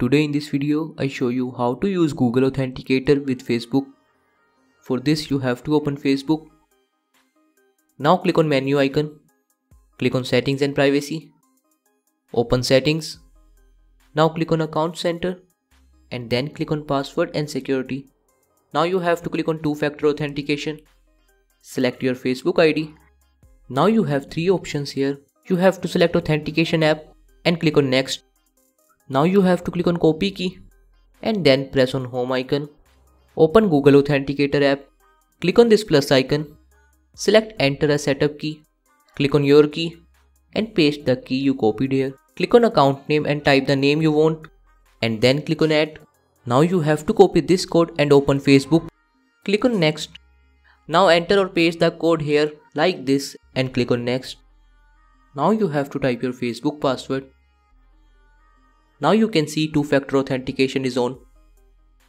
Today in this video, I show you how to use Google Authenticator with Facebook. For this, you have to open Facebook. Now click on menu icon. Click on settings and privacy. Open settings. Now click on account center and then click on password and security. Now you have to click on two-factor authentication. Select your Facebook ID. Now you have three options here. You have to select authentication app and click on next. Now you have to click on copy key and then press on home icon. Open Google Authenticator app. Click on this plus icon. Select enter a setup key. Click on your key and paste the key you copied here. Click on account name and type the name you want and then click on add. Now you have to copy this code and open Facebook. Click on next. Now enter or paste the code here like this and click on next. Now you have to type your Facebook password. Now you can see two-factor authentication is on.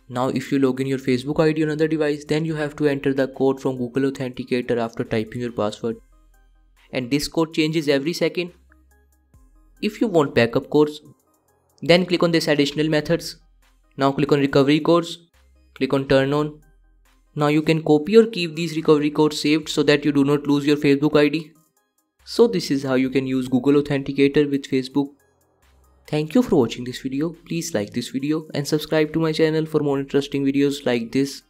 Now if you log in your Facebook ID on another device then you have to enter the code from Google Authenticator after typing your password. And this code changes every second. If you want backup codes, then click on this additional methods now click on recovery codes, click on turn on. Now you can copy or keep these recovery codes saved so that you do not lose your Facebook ID. So this is how you can use Google Authenticator with Facebook. Thank you for watching this video. Please like this video and subscribe to my channel for more interesting videos like this.